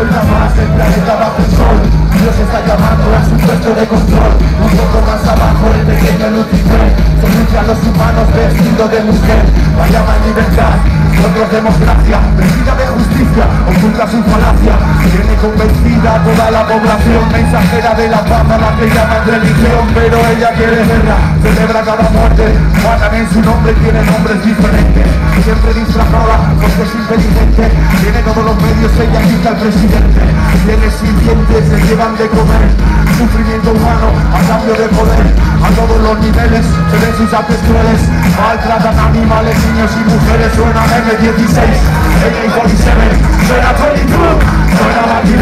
vuelta más, planeta bajo el sol. Dios está llamando a su puesto de control. Un poco más abajo el pequeño Lucifer. Se los humanos vestidos de mujer. Vaya en libertad, otros democracia Vestida de justicia, oculta su falacia Tiene convencida toda la población Mensajera de la paz a la que llaman religión Pero ella quiere guerra, celebra cada muerte Matan en su nombre, tiene nombres diferentes Siempre disfrazada porque es inteligente Tiene todos los medios, ella quita al presidente Tiene sirvientes, se llevan de comer Sufrimiento humano a cambio de poder A todos los niveles se ven sus crueles Maltratan animales, niños y mujeres Suena M16, AK-47 Suena 22, suena Lucky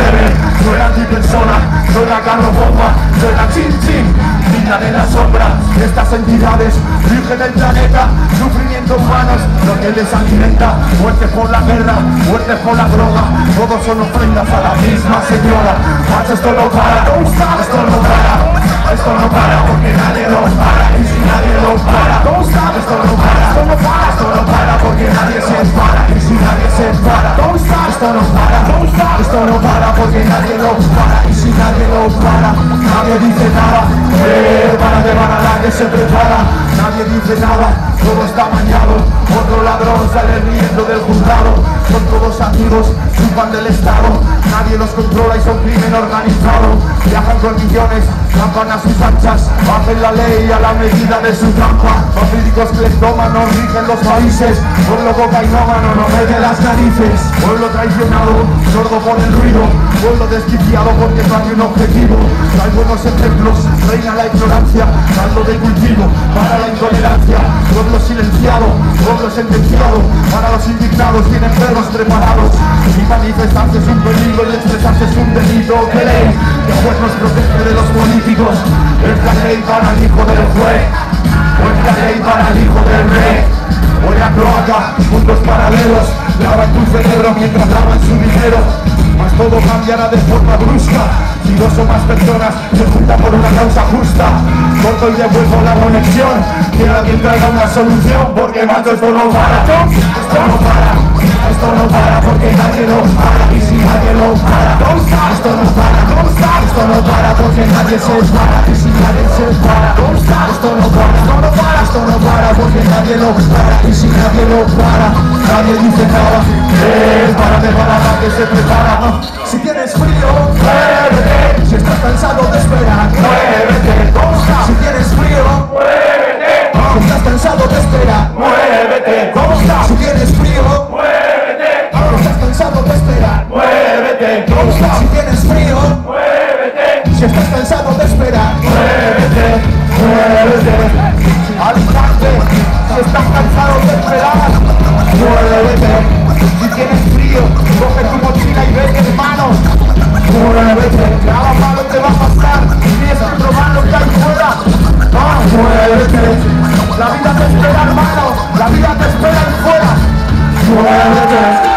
Suena antipersona, suena carro bomba Suena chin chin, vida de la sombra Estas entidades virgen del planeta Sufrimiento humanos, lo que les alimenta Muerte por la guerra, muerte por la droga Todos son ofrendas a la misma señora Macho esto no para, esto no para nadie dice nada. Eh, para de para que se prepara Nadie dice nada, todo está mañado. Otro ladrón sale riendo del juzgado. Son todos amigos, chupan del Estado. Nadie los controla y son crimen organizado. Viajan con millones, trampan a sus anchas. Hacen la ley a la medida de su trampa. Políticos no rigen los países. Pueblo cocainómano no mete las narices. Pueblo traicionado, sordo por el ruido Pueblo desquiciado porque no hay un objetivo. Hay buenos ejemplos, reina la ignorancia Caldo de cultivo para la intolerancia. Pueblo silenciado, pueblo sentenciado Para los indignados tienen perros preparados. Y manifestarse es un peligro y expresarse es un delito. ¿Qué ley? El juez nos protege de los políticos. Es la ley para el hijo del juez. Es la ley para el hijo del rey. Voy a cloaca, puntos paralelos. Lavan tu cerebro mientras lavan su dinero todo cambiará de forma brusca. Si dos o más personas se juntan por una causa justa. Corto y devuelvo la conexión. Que alguien traiga una solución Porque macho esto no para. Esto no para. Esto no para porque nadie lo para. Y si nadie lo para Esto no para. Esto no para porque nadie se para. Y si nadie se para Esto no para. Esto no para porque nadie lo para. Y si nadie lo para Nadie dice nada Eh, párate para que se prepara si tienes frío. Nada malo te va a pasar Tienes que probar lo que hay fuera ah, Muévete, la vida te espera hermano. La vida te espera ahí fuera. Muévete